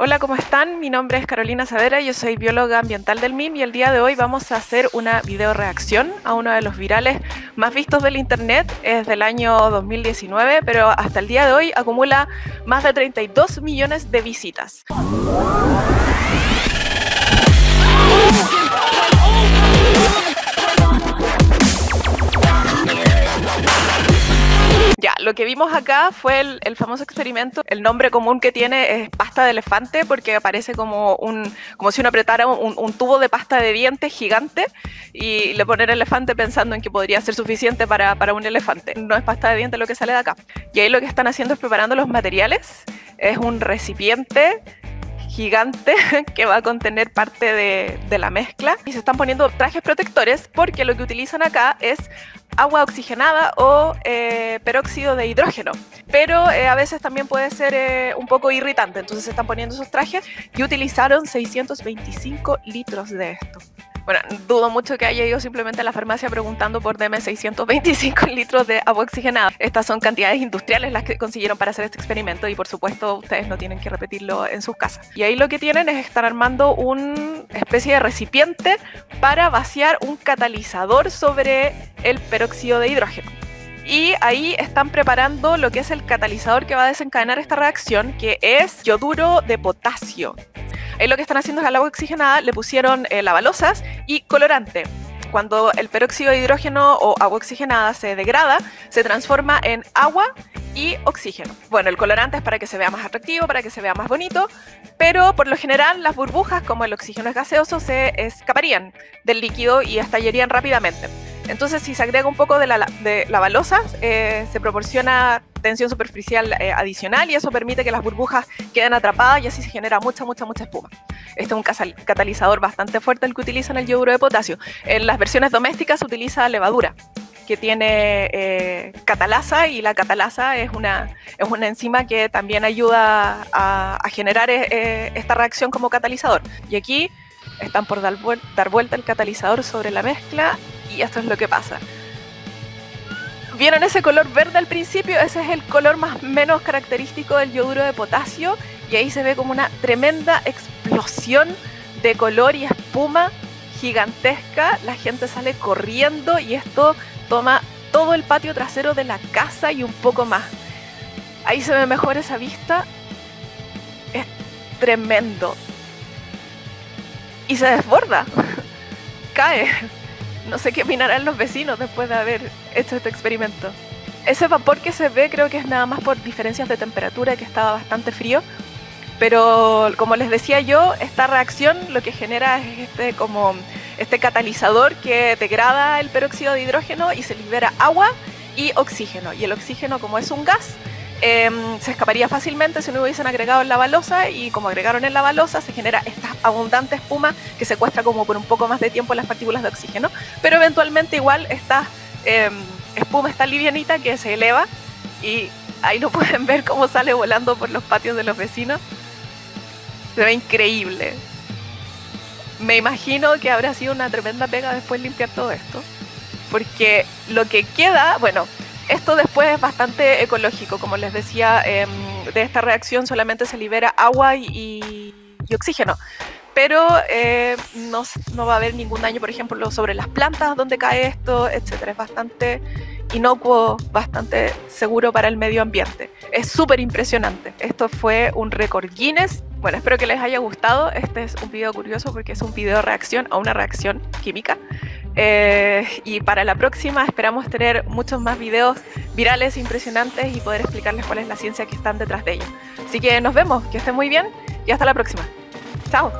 Hola, ¿cómo están? Mi nombre es Carolina Savera, yo soy bióloga ambiental del MIM y el día de hoy vamos a hacer una video reacción a uno de los virales más vistos del internet. Es del año 2019, pero hasta el día de hoy acumula más de 32 millones de visitas. Ya, lo que vimos acá fue el, famoso experimento. El nombre común que tiene es pasta de elefante porque aparece como, un, como si uno apretara un, tubo de pasta de dientes gigante y le ponen elefante pensando en que podría ser suficiente para, para un elefante. No es pasta de dientes lo que sale de acá. Y ahí lo que están haciendo es preparando los materiales. Es un recipiente gigante que va a contener parte de, la mezcla y se están poniendo trajes protectores porque lo que utilizan acá es agua oxigenada o eh, peróxido de hidrógeno. Pero eh, a veces también puede ser eh, un poco irritante, entonces se están poniendo esos trajes y utilizaron 625 litros de esto. Bueno, dudo mucho que haya ido simplemente a la farmacia preguntando por DM 625 litros de agua oxigenada. Estas son cantidades industriales las que consiguieron para hacer este experimento y por supuesto ustedes no tienen que repetirlo en sus casas. Y ahí lo que tienen es estar armando una especie de recipiente para vaciar un catalizador sobre el peróxido de hidrógeno. Y ahí están preparando lo que es el catalizador que va a desencadenar esta reacción, que es yoduro de potasio. Ahí lo que están haciendo es al agua oxigenada le pusieron eh, lavalosas y colorante. Cuando el peróxido de hidrógeno o agua oxigenada se degrada, se transforma en agua y oxígeno. Bueno, el colorante es para que se vea más atractivo, para que se vea más bonito, pero por lo general las burbujas, como el oxígeno es gaseoso, se escaparían del líquido y estallarían rápidamente. Entonces, si se agrega un poco de la, de la balosa, eh, se proporciona tensión superficial eh, adicional y eso permite que las burbujas queden atrapadas y así se genera mucha, mucha, mucha espuma. Este es un catalizador bastante fuerte el que utilizan el yoduro de potasio. En las versiones domésticas se utiliza levadura que tiene eh, catalasa y la catalasa es una, es una enzima que también ayuda a, generar esta reacción como catalizador. Y aquí están por dar, dar vuelta el catalizador sobre la mezcla y esto es lo que pasa. ¿Vieron ese color verde al principio? Ese es el color más menos característico del yoduro de potasio y ahí se ve como una tremenda explosión de color y espuma gigantesca. La gente sale corriendo y esto toma todo el patio trasero de la casa y un poco más. Ahí se ve mejor esa vista. Es tremendo. Y se desborda. Cae. No sé qué opinarán los vecinos después de haber hecho este experimento. Ese vapor que se ve creo que es nada más por diferencias de temperatura, que estaba bastante frío. Pero como les decía yo, esta reacción lo que genera es este, como este catalizador que degrada el peróxido de hidrógeno y se libera agua y oxígeno. Y el oxígeno, como es un gas, Em, se escaparía fácilmente si no hubiesen agregado en la balosa y como agregaron en la balosa se genera esta abundante espuma que secuestra como por un poco más de tiempo las partículas de oxígeno, pero eventualmente igual esta em, espuma está livianita que se eleva y ahí lo pueden ver cómo sale volando por los patios de los vecinos. Se ve increíble. Me imagino que habrá sido una tremenda pega después limpiar todo esto. Porque lo que queda, bueno, esto después es bastante ecológico, como les decía, em, de esta reacción solamente se libera agua y, oxígeno, pero eh, no, no, va a haber ningún daño, por ejemplo, sobre las plantas donde cae esto, etcétera. Es bastante inocuo, bastante seguro para el medio ambiente. Es súper impresionante. Esto fue un récord Guinness. Bueno, espero que les haya gustado. Este es un video curioso porque es un video reacción a una reacción química. Eh, y para la próxima esperamos tener muchos más videos virales, impresionantes y poder explicarles cuál es la ciencia que están detrás de ellos. Así que nos vemos, que estén muy bien y hasta la próxima. Chao.